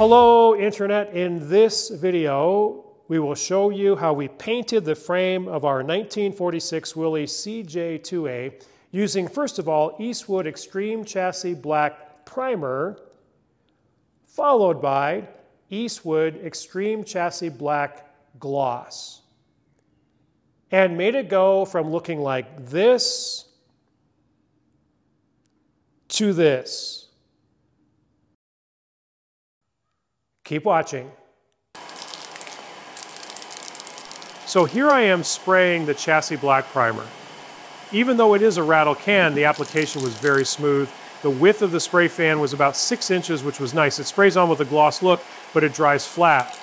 Hello Internet, in this video we will show you how we painted the frame of our 1946 Willys CJ2A using first of all Eastwood Extreme Chassis Black Primer followed by Eastwood Extreme Chassis Black Gloss and made it go from looking like this to this. Keep watching. So here I am spraying the chassis black primer. Even though it is a rattle can, the application was very smooth. The width of the spray fan was about six inches, which was nice. It sprays on with a gloss look, but it dries flat.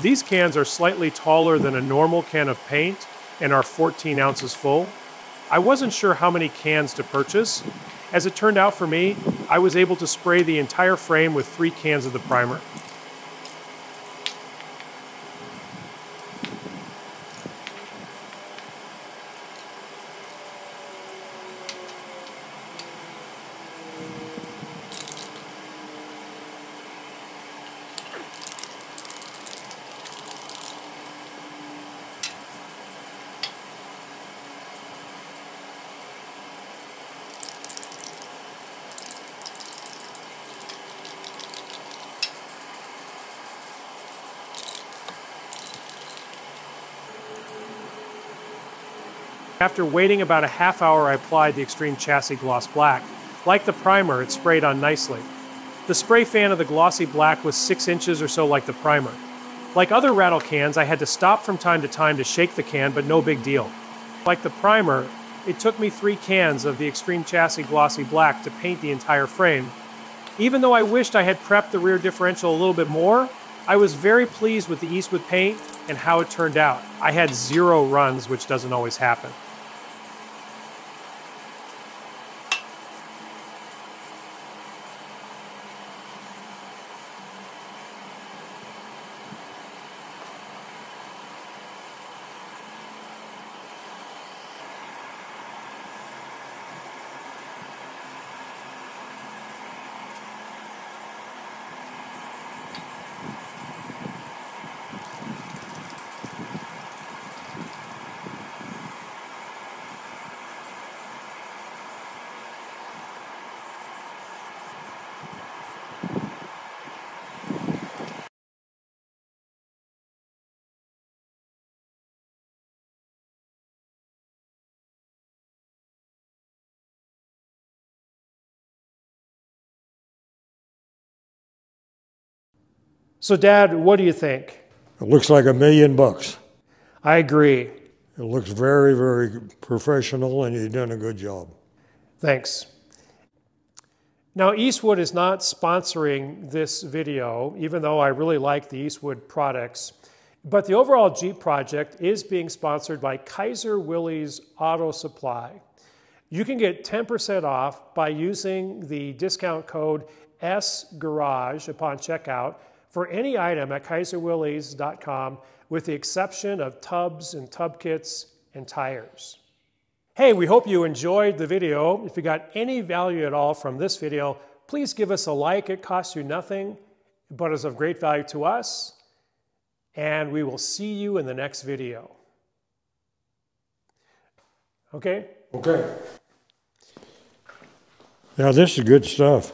These cans are slightly taller than a normal can of paint and are 14 ounces full. I wasn't sure how many cans to purchase. As it turned out for me, I was able to spray the entire frame with three cans of the primer. After waiting about a half hour, I applied the Extreme Chassis Gloss Black. Like the primer, it sprayed on nicely. The spray fan of the glossy black was 6 inches or so like the primer. Like other rattle cans, I had to stop from time to time to shake the can, but no big deal. Like the primer, it took me three cans of the Extreme Chassis Glossy Black to paint the entire frame. Even though I wished I had prepped the rear differential a little bit more, I was very pleased with the Eastwood paint and how it turned out. I had zero runs, which doesn't always happen. So, Dad, what do you think? It looks like a million bucks. I agree. It looks very, very professional, and you've done a good job. Thanks. Now, Eastwood is not sponsoring this video, even though I really like the Eastwood products. But the overall Jeep project is being sponsored by Kaiser Willys Auto Supply. You can get 10% off by using the discount code SGarage upon checkout for any item at kaiserwillys.com with the exception of tubs and tub kits and tires. Hey, we hope you enjoyed the video. If you got any value at all from this video, please give us a like. It costs you nothing, but is of great value to us. And we will see you in the next video. Okay? Okay. Now, this is good stuff.